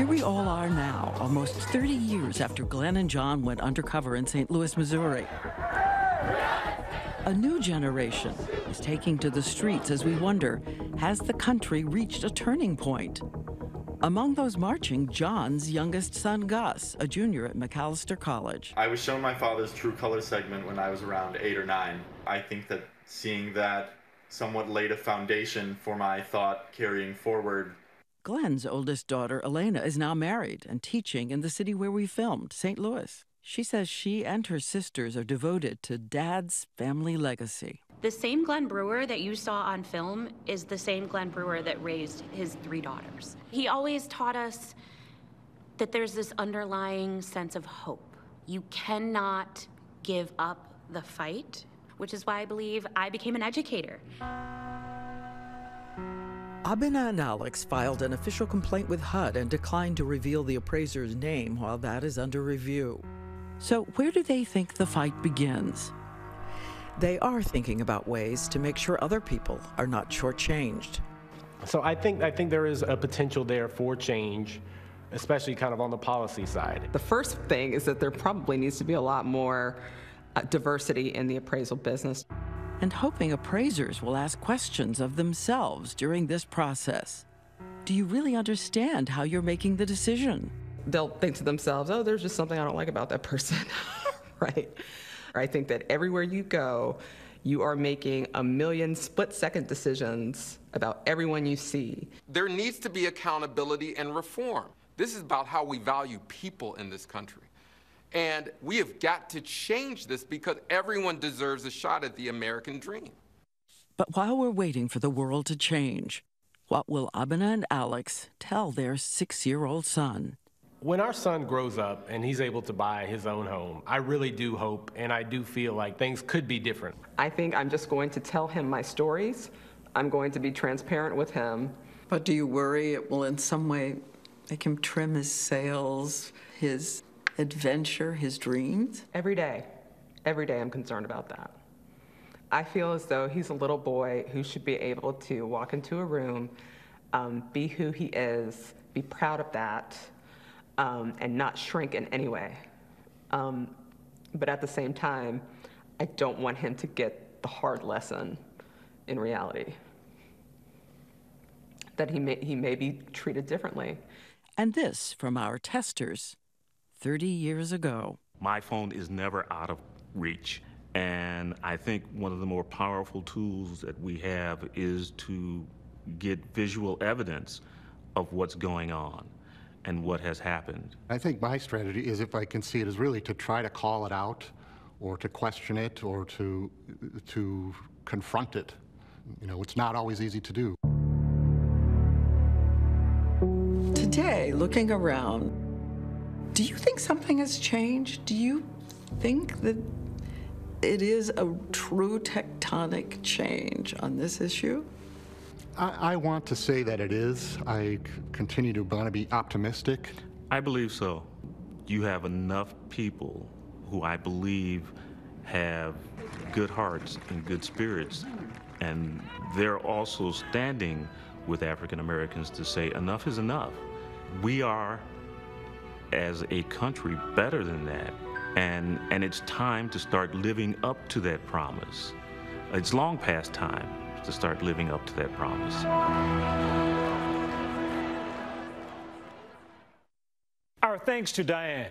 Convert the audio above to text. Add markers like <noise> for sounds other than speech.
Here we all are now, almost 30 years after Glenn and John went undercover in St. Louis, Missouri. A new generation is taking to the streets as we wonder has the country reached a turning point? Among those marching, John's youngest son, Gus, a junior at Macalester College. I was shown my father's True Color segment when I was around eight or nine. I think that seeing that somewhat laid a foundation for my thought carrying forward. Glenn's oldest daughter, Elena, is now married and teaching in the city where we filmed, St. Louis. She says she and her sisters are devoted to Dad's family legacy. The same Glenn Brewer that you saw on film is the same Glenn Brewer that raised his three daughters. He always taught us that there's this underlying sense of hope. You cannot give up the fight, which is why I believe I became an educator. Abena and Alex filed an official complaint with HUD and declined to reveal the appraiser's name while that is under review. So, where do they think the fight begins? They are thinking about ways to make sure other people are not shortchanged. So I think I think there is a potential there for change, especially kind of on the policy side. The first thing is that there probably needs to be a lot more uh, diversity in the appraisal business. And hoping appraisers will ask questions of themselves during this process. Do you really understand how you're making the decision? they'll think to themselves, oh, there's just something I don't like about that person, <laughs> right? I think that everywhere you go, you are making a million split second decisions about everyone you see. There needs to be accountability and reform. This is about how we value people in this country. And we have got to change this because everyone deserves a shot at the American dream. But while we're waiting for the world to change, what will Abena and Alex tell their six year old son? When our son grows up and he's able to buy his own home, I really do hope and I do feel like things could be different. I think I'm just going to tell him my stories. I'm going to be transparent with him. But do you worry it will in some way make him trim his sails, his adventure, his dreams? Every day. Every day I'm concerned about that. I feel as though he's a little boy who should be able to walk into a room, um, be who he is, be proud of that, um, and not shrink in any way. Um, but at the same time, I don't want him to get the hard lesson in reality that he may, he may be treated differently. And this from our testers 30 years ago. My phone is never out of reach. And I think one of the more powerful tools that we have is to get visual evidence of what's going on and what has happened. I think my strategy is, if I can see it, is really to try to call it out or to question it or to, to confront it. You know, it's not always easy to do. Today, looking around, do you think something has changed? Do you think that it is a true tectonic change on this issue? I, I want to say that it is. I continue to want to be optimistic. I believe so. You have enough people who I believe have good hearts and good spirits, and they're also standing with African Americans to say enough is enough. We are, as a country, better than that, and and it's time to start living up to that promise. It's long past time to start living up to that promise. Our thanks to Diane.